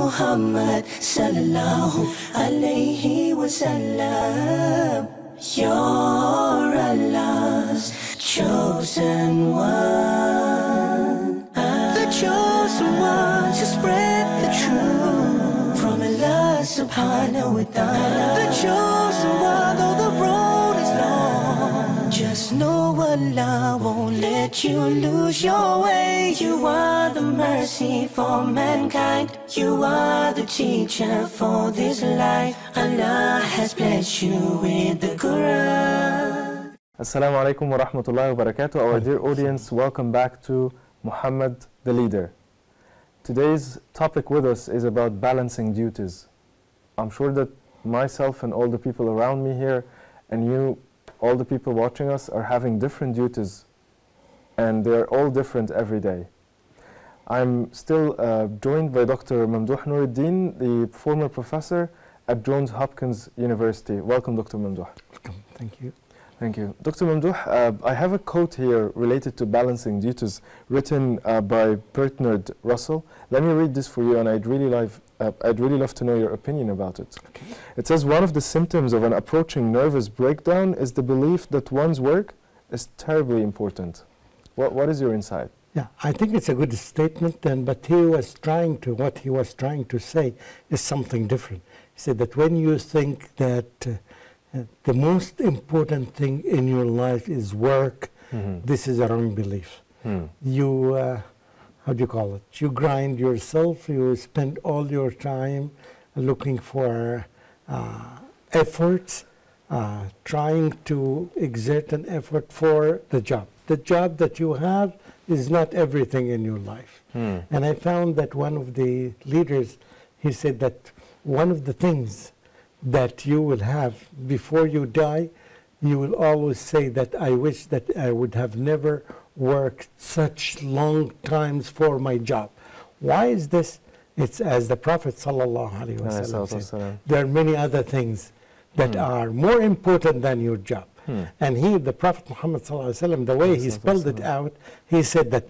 Muhammad sallallahu alayhi wasallam. You're Allah's chosen one. The chosen one to spread the truth from Allah subhanahu wa ta'ala. The chosen Just know Allah won't let you lose your way. You are the mercy for mankind. You are the teacher for this life. Allah has blessed you with the Quran. Assalamu alaikum wa rahmatullahi wa barakatuh. Our dear audience, welcome back to Muhammad the Leader. Today's topic with us is about balancing duties. I'm sure that myself and all the people around me here, and you, all the people watching us, are having different duties, and they're all different every day. I'm still uh, joined by Dr. Mamdouh Nuruddin, the former professor at Johns Hopkins University. Welcome, Dr. Mamdouh. Welcome. Thank you. Thank you. Dr. Mamdouh, uh, I have a quote here related to balancing duties written uh, by Bertrand Russell. Let me read this for you, and I'd really, uh, I'd really love to know your opinion about it. Okay. It says one of the symptoms of an approaching nervous breakdown is the belief that one's work is terribly important. What, what is your insight? Yeah, I think it's a good statement, and but he was trying to what he was trying to say is something different. He said that when you think that uh, the most important thing in your life is work, Mhm. this is a wrong belief. Hmm. You, uh, how do you call it? You grind yourself. You spend all your time looking for uh, efforts, uh, trying to exert an effort for the job. The job that you have is not everything in your life. Hmm. And I found that one of the leaders, he said that one of the things that you will have before you die, you will always say that I wish that I would have never worked such long times for my job. Why is this? It's as the Prophet sallallahu alaihi Alayhi wasallam salatu said, there are many other things that Hmm. are more important than your job. Hmm. And he, the Prophet Muhammad sallallahu the way he spelled it out, he said that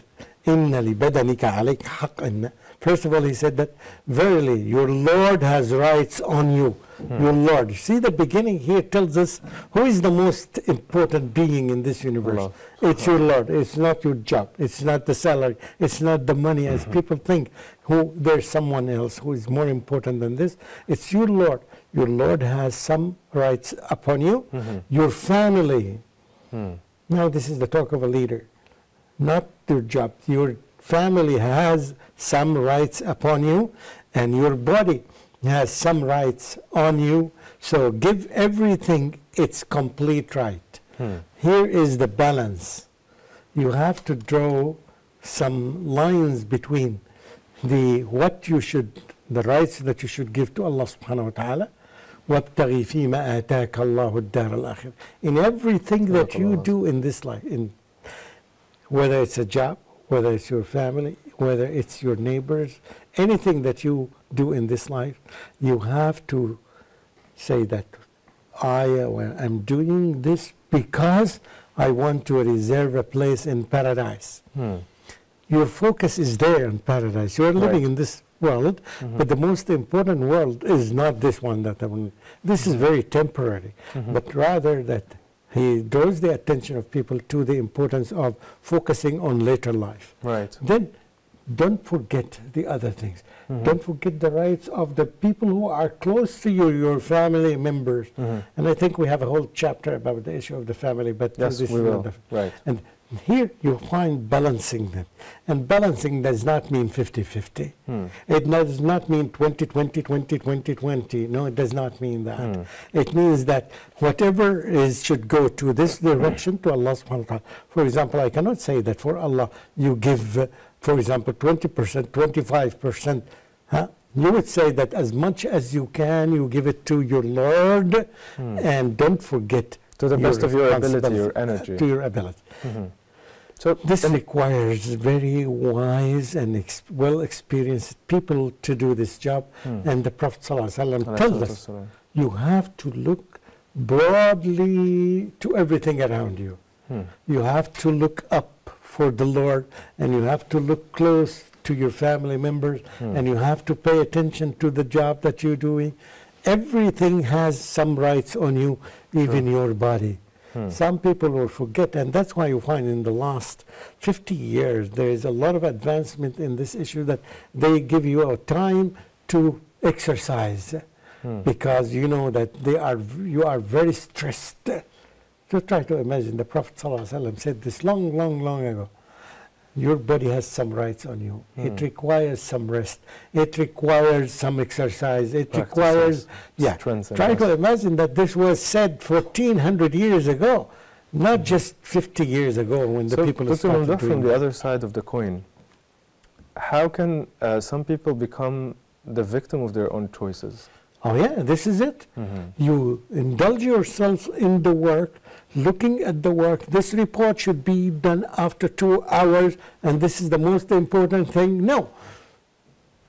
inna li badanika alayk haqqan. First of all, he said that verily your Lord has rights on you. Hmm. Your Lord. See, the beginning here tells us who is the most important being in this universe. Allah. It's your Lord. It's not your job. It's not the salary. It's not the money, as Mm-hmm. people think. Who there's someone else who is more important than this. It's your Lord. Your Lord has some rights upon you. Mhm. Your family. Hmm. Now, this is the talk of a leader, not your job. Your family has some rights upon you, and your body has some rights on you. So, give everything its complete right. Hmm. Here is the balance. You have to draw some lines between the what you should, the rights that you should give to Allah subhanahu wa ta'ala. وابتغي فيما آتاك الله الدار الآخرة. In everything that you Barakallah. do in this life, in whether it's a job, whether it's your family, whether it's your neighbors, anything that you do in this life, you have to say that I uh, am doing this because I want to reserve a place in paradise. Hmm. Your focus is there in paradise. You are living Right. in this world, but the most important world is not this one that I'm. This is very temporary, but rather that he draws the attention of people to the importance of focusing on later life. Right. Then don't forget the other things. Don't forget the rights of the people who are close to you, your family members. Mhm. And I think we have a whole chapter about the issue of the family, but Yes, this we is will. Right. and here you find balancing them. And balancing does not mean 50 50. Hmm. It does not mean 20 20 20 20 20. No, it does not mean that. Hmm. It means that whatever is should go to this direction to Allah subhanahu wa ta'ala. For example, I cannot say that for Allah you give, uh, for example, 20%, 25%. Huh? You would say that as much as you can, you give it to your Lord and don't forget Hmm. To the best of your ability, your energy. To your ability. Mhm. So This requires very wise and ex- well experienced people to do this job. Hmm. And the Prophet ﷺ tells us you have to look broadly to everything around you. Hmm. You have to look up for the Lord and you have to look close to your family members, Hmm. and you have to pay attention to the job that you're doing. Everything has some rights on you, even your body. Hmm. Some people will forget, and that's why you find in the last 50 years there is a lot of advancement in this issue that they give you a time to exercise Hmm. because you know that they are you are very stressed. Just try to imagine the Prophet ﷺ said this long, long, long ago. Your body has some rights on you. It Hmm. requires some rest. It requires some exercise. It Practices, requires yeah. strength Try to imagine that this was said 1400 years ago, not just 50 years ago when the so, people Dr. started doing from the other side of the coin, how can uh, some people become the victim of their own choices? Oh yeah, this is it. Mm-hmm. You indulge yourself in the work, looking at the work. This report should be done after two hours, and this is the most important thing. No,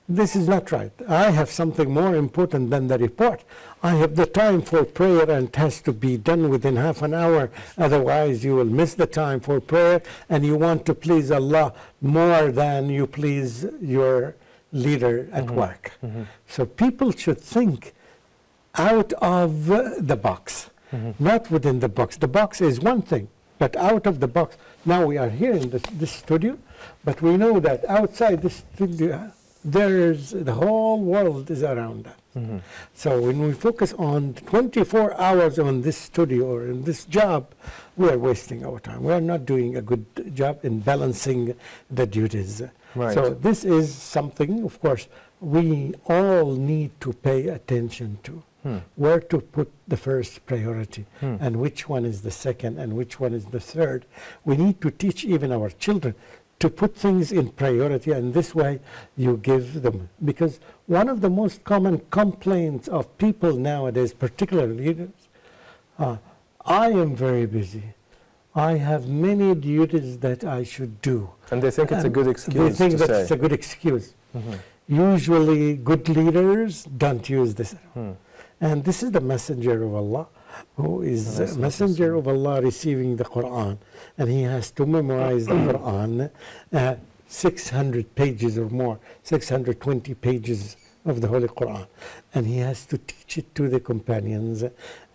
this is not right. I have something more important than the report. I have the time for prayer, and it has to be done within half an hour. Otherwise, you will miss the time for prayer, and you want to please Allah more than you please your leader at work. So people should think out of uh, the box, not within the box. The box is one thing, but out of the box. Now we are here in this, this studio, but we know that outside this studio, there's the whole world is around us. So when we focus on 24 hours on this studio or in this job, we are wasting our time. We are not doing a good job in balancing the duties. Right. So this is something, of course, we all need to pay attention to. Hmm. Where to put the first priority Hmm. and which one is the second and which one is the third. We need to teach even our children to put things in priority and this way you give them. Because one of the most common complaints of people nowadays, particularly leaders, uh, I am very busy. I have many duties that I should do. And they think it's a And good They excuse think to that say. it's a good excuse. Mhm. Usually, good leaders don't use this. Hmm. And this is the messenger of Allah, who is a messenger of Allah receiving the Quran. And he has to memorize the Quran, uh, 600 pages or more, 620 pages of the Holy Quran. And he has to teach it to the companions.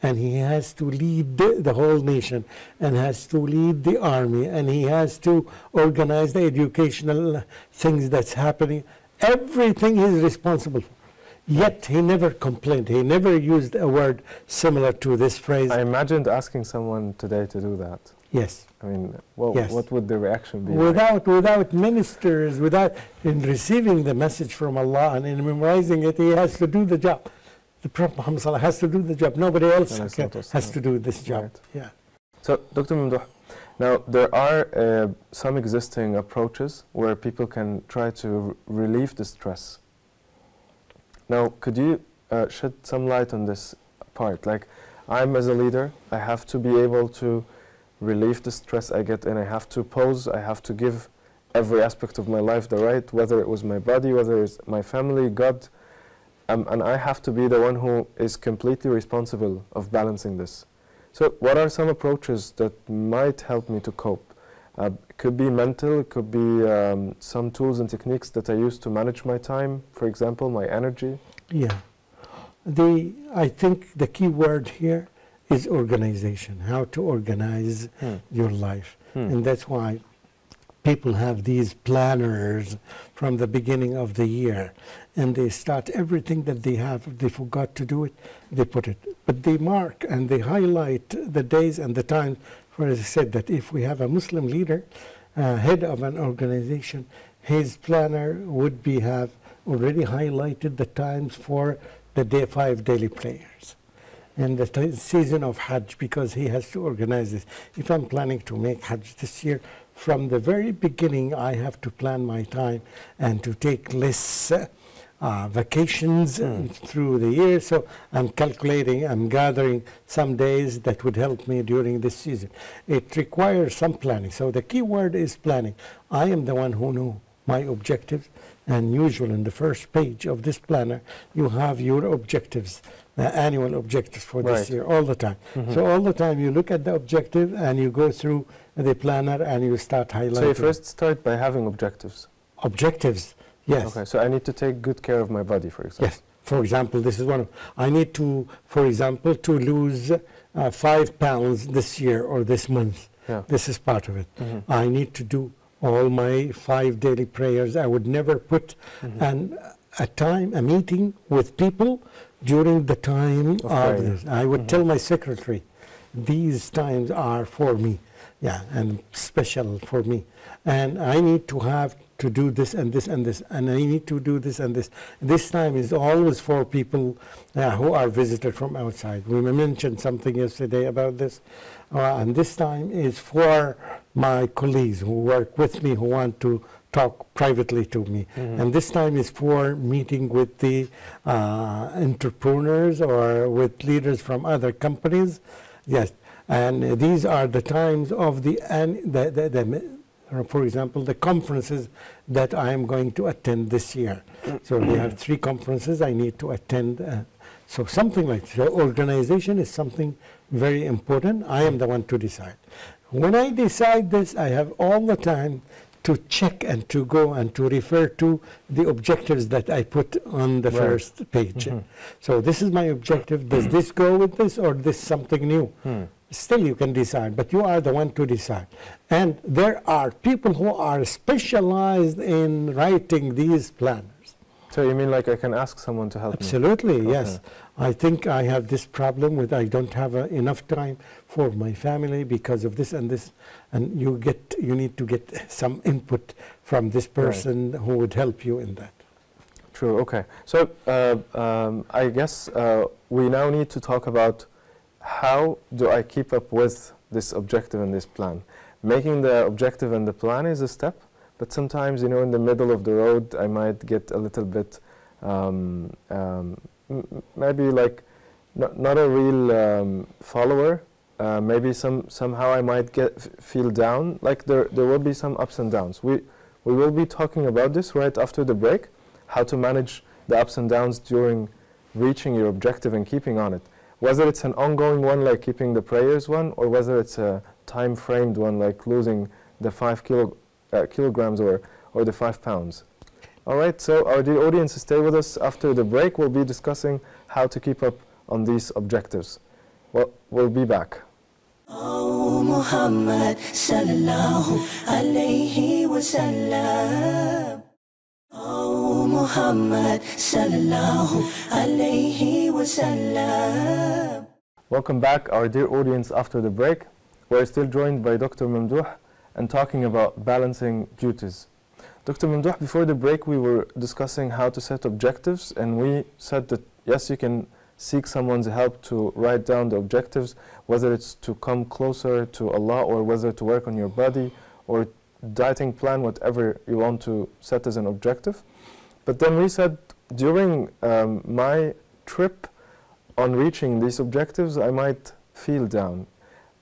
And he has to lead the, the whole nation and has to lead the army. And he has to organize the educational things that's happening. Everything he's responsible for. Yet he never complained. He never used a word similar to this phrase. I imagined asking someone today to do that. yes. I mean, well, Yes. what would the reaction be? like? Without, without ministers, without in receiving the message from Allah and in memorizing it, he has to do the job. The Prophet Muhammad has to do the job. Nobody else can, has to do this job. Right. Yeah. So, Dr. Mamdouh, now there are uh, some existing approaches where people can try to r- relieve the stress. Now, could you uh, shed some light on this part? Like, I'm as a leader, I have to be able to relieve the stress I get, and I have to pose, I have to give every aspect of my life the right, whether it was my body, whether it's my family, God, um, and I have to be the one who is completely responsible of balancing this. So, what are some approaches that might help me to cope? Uh, it could be mental, it could be um, some tools and techniques that I use to manage my time, for example, my energy. Yeah. The, I think the key word here is organization, how to organize Hmm. your life. Hmm. And that's why people have these planners from the beginning of the year. And they start everything that they have. If they forgot to do it, they put it. But they mark and they highlight the days and the times. For as I said, that if we have a Muslim leader, uh, head of an organization, his planner would be have already highlighted the times for the day, five daily prayers and the season of Hajj because he has to organize this. If I'm planning to make Hajj this year, from the very beginning, I have to plan my time and to take less uh, uh, vacations uh, through the year. So I'm calculating, I'm gathering some days that would help me during this season. It requires some planning. So the key word is planning. I am the one who know my objectives, and usually in the first page of this planner, you have your objectives, the annual objectives for this year, all the time. So all the time you look at the objective and you go through the planner and you start highlighting So, you first start by having objectives. objectives. Yes. Okay, so I need to take good care of my body, for example. Yes. For example, this is one of, I need to, for example, to lose uh, five pounds this year or this month. Yeah. This is part of it. Mhm. I need to do all my five daily prayers. I would never put Mm-hmm. an, a time, a meeting with people during the time Of of, this. I would tell my secretary, these times are for me, yeah, and special for me. And I need to have to do this and this and this, and I need to do this and this. This time is always for people uh, who are visited from outside. We mentioned something yesterday about this, uh, and this time is for my colleagues who work with me who want to talk privately to me. And this time is for meeting with the uh, entrepreneurs or with leaders from other companies. Yes, and these are the times of the, and the, the, the Uh, for example, the conferences that I am going to attend this year. So we have three conferences I need to attend. Uh, so something like so organization is something very important. I am the one to decide. When I decide this, I have all the time to check and to go and to refer to the objectives that I put on the Right. first page. Mm-hmm. So this is my objective. Does this go with this or this something new? Hmm. Still, you can decide, but you are the one to decide. And there are people who are specialized in writing these planners. So you mean like I can ask someone to help me? Absolutely, yes. Okay. I think I have this problem with I don't have uh, enough time for my family because of this and this, and you get you need to get some input from this person who would help you in that. True. Okay. So uh, um, I guess uh, we now need to talk about how do I keep up with this objective and this plan. Making the objective and the plan is a step, but sometimes you know in the middle of the road I might get a little bit um, um, maybe like not, not a real um, follower. Uh, maybe some somehow I might get feel down. Like there there will be some ups and downs. We we will be talking about this right after the break how to manage the ups and downs during reaching your objective and keeping on it. Whether it's an ongoing one like keeping the prayers one, or whether it's a time framed one like losing the five kilo, uh, kilograms or, or the five pounds. All right, so our dear audience, stay with us after the break. We'll be discussing how to keep up on these objectives. Well, we'll be back. Oh Muhammad sallallahu alayhi wa sallam. Oh Muhammad sallallahu alayhi wa sallam. Welcome back, our dear audience, after the break. We're still joined by Dr. Mamdouh and talking about balancing duties. Dr. Mamdouh, before the break, we were discussing how to set objectives, and we said that yes, you can seek someone's help to write down the objectives, whether it's to come closer to Allah or whether to work on your body or dieting plan, whatever you want to set as an objective. But then we said during um, my trip on reaching these objectives, I might feel down.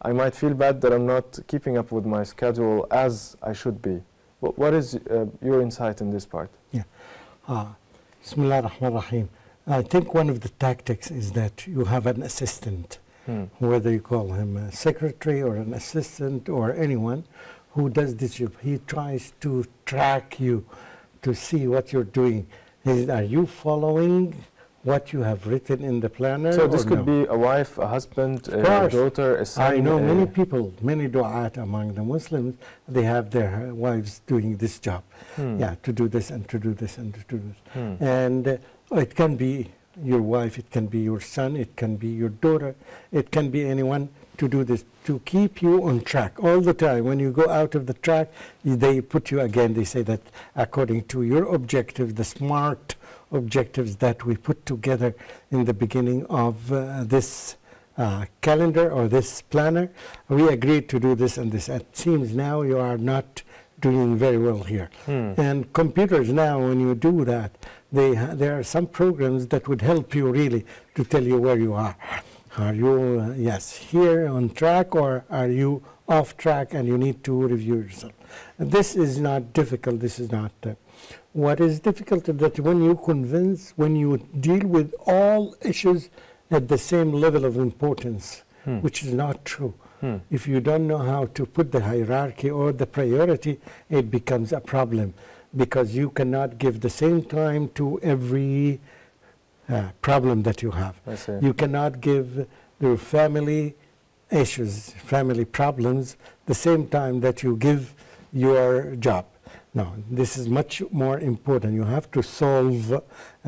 I might feel bad that I'm not keeping up with my schedule as I should be. What, what is uh, your insight in this part? Uh, Bismillah ar-Rahman rahim I think one of the tactics is that you have an assistant, Hmm. whether you call him a secretary or an assistant or anyone who does this job. He tries to track you to see what you're doing. Is, are you following what you have written in the planner? So this could no? be a wife, a husband, a course. daughter, a son. I know many people, many du'at among the Muslims, they have their wives doing this job. Hmm. Yeah, to do this and to do this and to do this. Hmm. And uh, it can be your wife, it can be your son, it can be your daughter, it can be anyone to do this, to keep you on track all the time. When you go out of the track, they put you again, they say that according to your objective, the smart objectives that we put together in the beginning of uh, this uh, calendar or this planner, we agreed to do this and this. It seems now you are not doing very well here. Hmm. And computers now, when you do that, they ha- there are some programs that would help you really to tell you where you are. Are you, uh, yes, here on track or are you off track and you need to review yourself? This is not difficult. This is not. Uh, what is difficult is that when you convince, when you deal with all issues at the same level of importance, Hmm. which is not true. Hmm. If you don't know how to put the hierarchy or the priority, it becomes a problem. because you cannot give the same time to every uh, problem that you have. You cannot give your family issues, family problems, the same time that you give your job. No, this is much more important. You have to solve uh,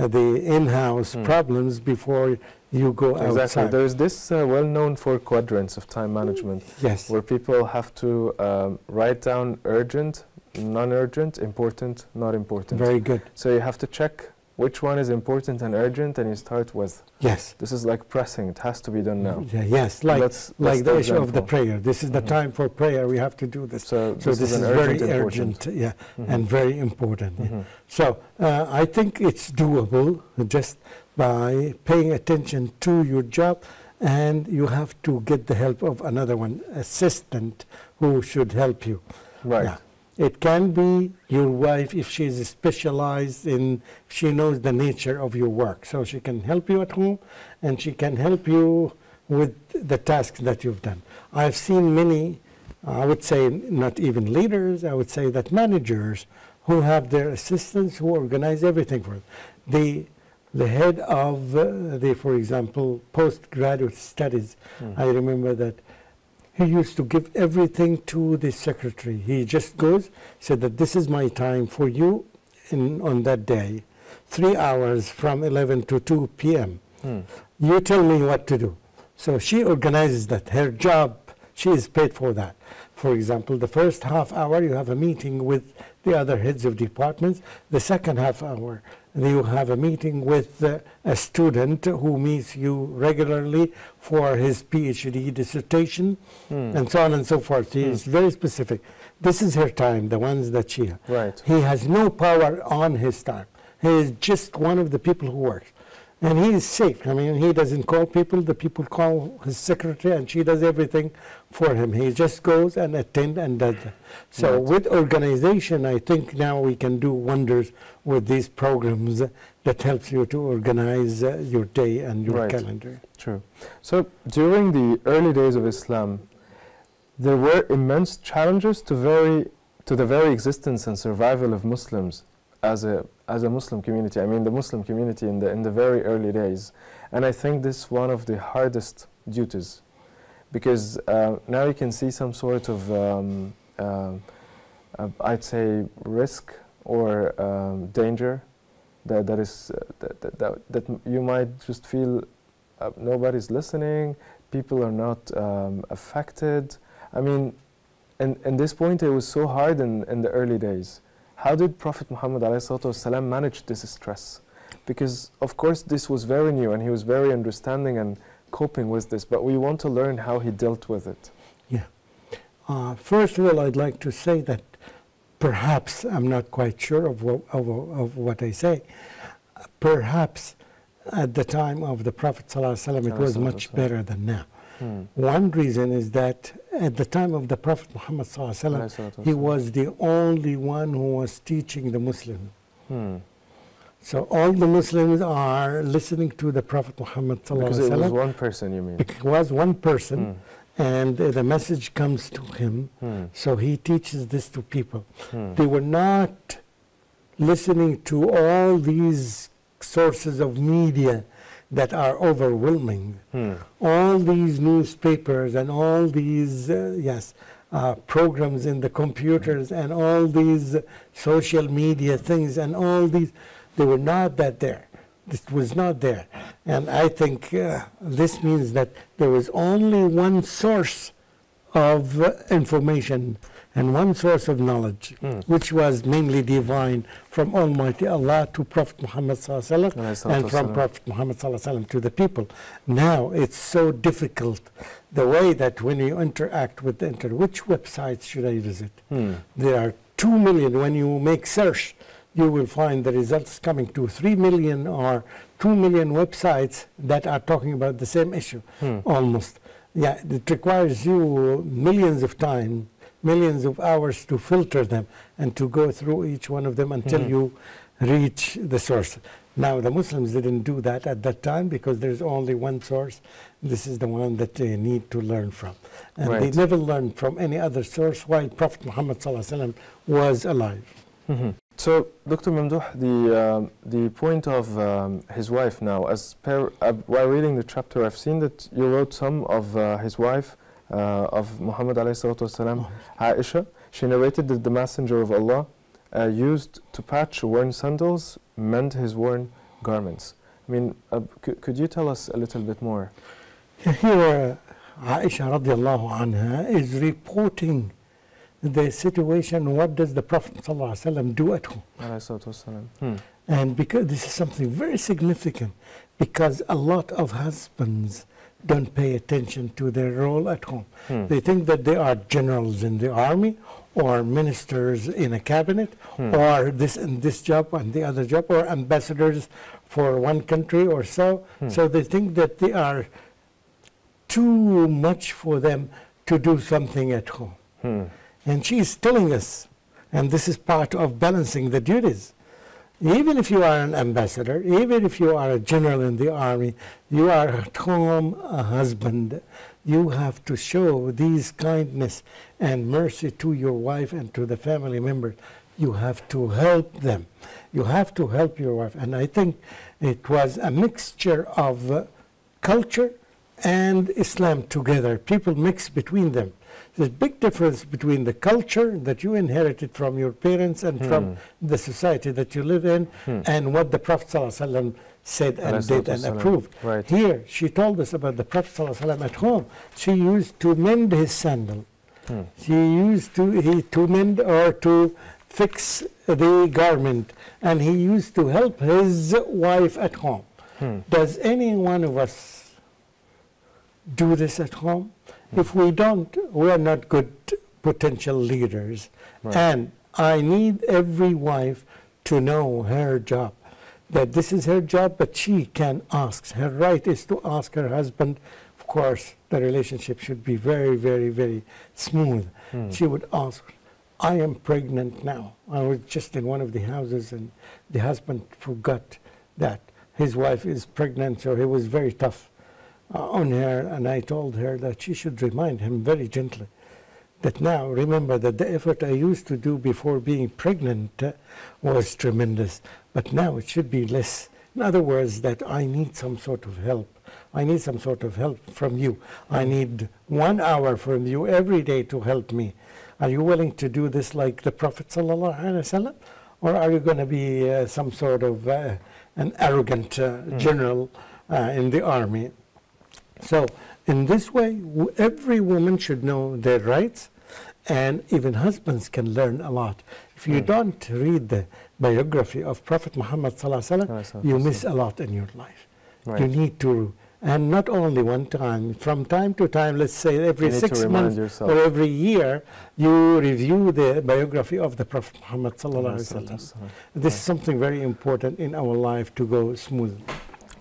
the in-house Hmm. problems before you go Exactly. outside. There's this uh, well-known four quadrants of time management yes. where people have to um, write down urgent, non-urgent, important, not important. Very good. So you have to check which one is important and urgent, and you start with. Yes. This is like pressing; it has to be done now. Yeah, yes, like that's like the issue of the prayer. This is the Mhm. time for prayer. We have to do this. So, So this, an is, very urgent, important. urgent, yeah, Mhm. and very important. yeah. Mhm. So uh, I think it's doable just by paying attention to your job, and you have to get the help of another one, assistant, who should help you. Right. Yeah. It can be your wife if she is specialized in, she knows the nature of your work. So she can help you at home and she can help you with the tasks that you've done. I've seen many, I would say not even leaders, I would say that managers who have their assistants who organize everything for them. The, the head of uh, the, for example, postgraduate studies, Mm. I remember that he used to give everything to the secretary. He just goes, said that this is my time for you in, on that day, three hours from 11 to 2 p.m. Hmm. You tell me what to do. So she organizes that. Her job, she is paid for that. For example, the first half hour you have a meeting with the other heads of departments. The second half hour you have a meeting with uh, a student who meets you regularly for his PhD dissertation Hmm. and so on and so forth. He is very specific. This is her time, the ones that she has. Right. He has no power on his time. He is just one of the people who works. And he is safe. I mean, he doesn't call people. The people call his secretary, and she does everything for him. He just goes and attend and does that. So Right. with organization, I think now we can do wonders with these programs that helps you to organize uh, your day and your Right. calendar. True. So during the early days of Islam, there were immense challenges to very to the very existence and survival of Muslims as a as a Muslim community. I mean, the Muslim community in the in the very early days, and I think this is one of the hardest duties, because uh, now you can see some sort of um, um, uh, I'd say risk or um, danger that that is uh, that, that, that that you might just feel uh, nobody's listening, people are not um, affected. I mean, and in this point, it was so hard in, in the early days. How did Prophet Muhammad والسلام, manage this stress? Because, of course, this was very new and he was very understanding and coping with this, but we want to learn how he dealt with it. Yeah. Uh, first of all, I'd like to say that perhaps, I'm not quite sure of what, of, of what I say, perhaps at the time of the Prophet ﷺ it was much Sallallahu better than now. Hmm. One reason is that at the time of the Prophet Muhammad Sallallahu he was the only one who was teaching the Muslims. Hmm. So all the Muslims are listening to the Prophet Muhammad Because it was one person, you mean? It was one person, Hmm. and the message comes to him. Hmm. So he teaches this to people. Hmm. They were not listening to all these sources of media that are overwhelming. Hmm. All these newspapers and all these, uh, yes, uh, programs in the computers and all these social media things and all these, they were not that there. This was not there. And I think uh, this means that there was only one source of uh, information and one source of knowledge, Hmm. which was mainly divine from Almighty Allah to Prophet Muhammad sallallahu alaihi Alayhi wasallam, and from. Prophet Muhammad wasallam to the people. Now it's so difficult the way that when you interact with the internet, which websites should I visit? Hmm. There are 2 million. When you make search, you will find the results coming to 3 million or 2 million websites that are talking about the same issue Hmm. almost. Yeah, it requires you millions of time, millions of hours to filter them and to go through each one of them until Mhm. you reach the source. Now, the Muslims didn't do that at that time because there's only one source. This is the one that they need to learn from. And they never learned from any other source while Prophet Muhammad sallallahu alaihi wasallam was alive. Mhm. So, Dr. Mamdouh, the, um, the point of um, his wife now, as per, uh, while reading the chapter, I've seen that you wrote some of uh, his wife, of Muhammad alayhi salatu wasalam, Aisha. She narrated that the Messenger of Allah uh, used to patch worn sandals, mend his worn garments. I mean, uh, c- could you tell us a little bit more? Here, uh, Aisha radiallahu anha is reporting the situation. What does the Prophet ﷺ do at home? Alayhi salatu wasalam. Hmm. And because this is something very significant, because a lot of husbands don't pay attention to their role at home. Hmm. They think that they are generals in the army, or ministers in a cabinet, Hmm. or this and this job and the other job, or ambassadors for one country or so. Hmm. So they think that they are too much for them to do something at home. Hmm. And she is telling us, and this is part of balancing the duties. Even if you are an ambassador, even if you are a general in the army, you are at home a husband, you have to show these kindness and mercy to your wife and to the family members. You have to help them. You have to help your wife. And I think it was a mixture of uh, culture and Islam together. People mix between them. There's a big difference between the culture that you inherited from your parents and from the society that you live in and what the Prophet ﷺ said and did and approved. Right. Here, she told us about the Prophet ﷺ at home. She used to mend his sandal. Hmm. She used to, he, to mend or to fix the garment. And he used to help his wife at home. Hmm. Does any one of us do this at home? If we don't, we are not good potential leaders. Right. And I need every wife to know her job. That this is her job, but she can ask. Her right is to ask her husband. Of course, the relationship should be very, very, very smooth. Hmm. She would ask, I am pregnant now. I was just in one of the houses, and the husband forgot that his wife is pregnant, so he was very tough on her. And I told her that she should remind him very gently that now remember that the effort I used to do before being pregnant uh, was tremendous, but now it should be less. In other words, that I need some sort of help. I need some sort of help from you. I need one hour from you every day to help me. Are you willing to do this like the Prophet sallallahu alaihi wasallam, or are you going to be uh, some sort of uh, an arrogant uh, general uh, in the army? So, in this way, w- every woman should know their rights, and even husbands can learn a lot. If you don't read the biography of Prophet Muhammad, sallallahu alaihi wasallam, you miss a lot in your life. You need to, and not only one time, from time to time, let's say every six months yourself. or every year, you review the biography of the Prophet Muhammad. sallallahu alaihi Alayhi salatu wasallam. wassalam. This is something very important in our life to go smoothly.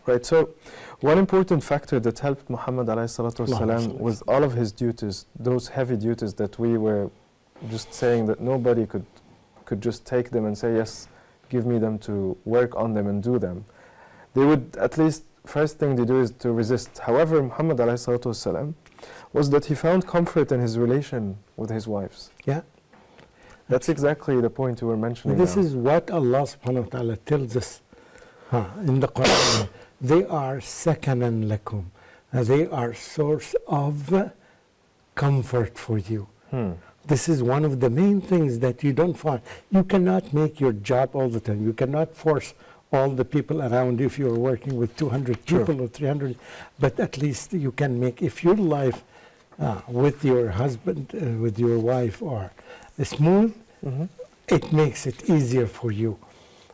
Right. So, one important factor that helped Muhammad alayhi salatu Allahumma wasalam salli. was all of his duties, those heavy duties that we were just saying that nobody could could just take them and say yes, give me them to work on them and do them. They would at least first thing they do is to resist. However, Muhammad wasalam was that he found comfort in his relation with his wives. Yeah. That's exactly the point you were mentioning. This now. is what Allah subhanahu wa ta'ala tells us in the Quran. they are sakanan lakum. Uh, They are source of comfort for you. Hmm. This is one of the main things that you don't find. You cannot make your job all the time. You cannot force all the people around you if you're working with 200 Sure. people or 300. But at least you can make, if your life uh, with your husband, uh, with your wife, are smooth, Mhm. it makes it easier for you.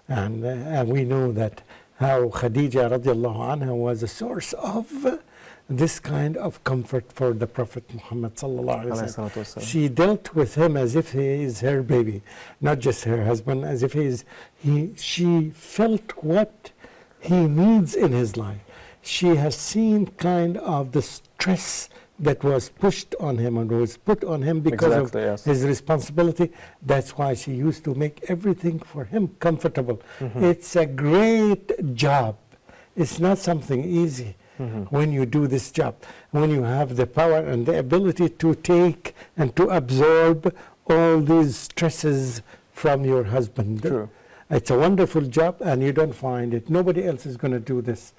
And, uh, and we know that how Khadija radiallahu anha was a source of this kind of comfort for the Prophet Muhammad sallallahu alaihi wasallam. She dealt with him as if he is her baby, not just her husband, as if he is, he, she felt what he needs in his life. She has seen kind of the stress that was pushed on him and was put on him because Exactly, of yes. his responsibility. That's why she used to make everything for him comfortable. Mm-hmm. It's a great job. It's not something easy Mm-hmm. when you do this job, when you have the power and the ability to take and to absorb all these stresses from your husband. True. It's a wonderful job, and you don't find it. Nobody else is going to do this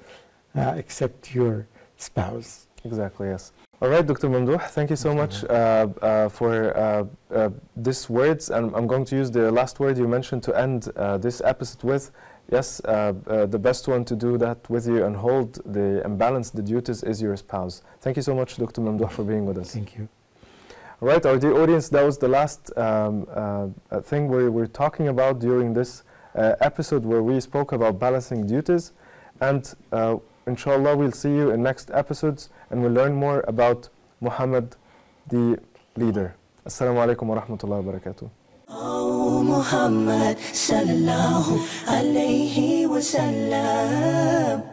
uh, except your spouse. Exactly, yes. All right, Dr. Mamdouh, thank you so much uh, uh, for uh, uh, these words. And I'm going to use the last word you mentioned to end uh, this episode with. Yes, uh, uh, the best one to do that with you and hold the and balance the duties is your spouse. Thank you so much, Dr. Mamdouh, for being with us. Thank you. All right, our dear audience, that was the last um, thing we were talking about during this uh, episode where we spoke about balancing duties. And uh, inshallah, we'll see you in next episodes and we'll learn more about Muhammad, the leader. Assalamu alaikum wa rahmatullahi wa barakatuh. Oh Muhammad sallallahu alayhi wa sallam.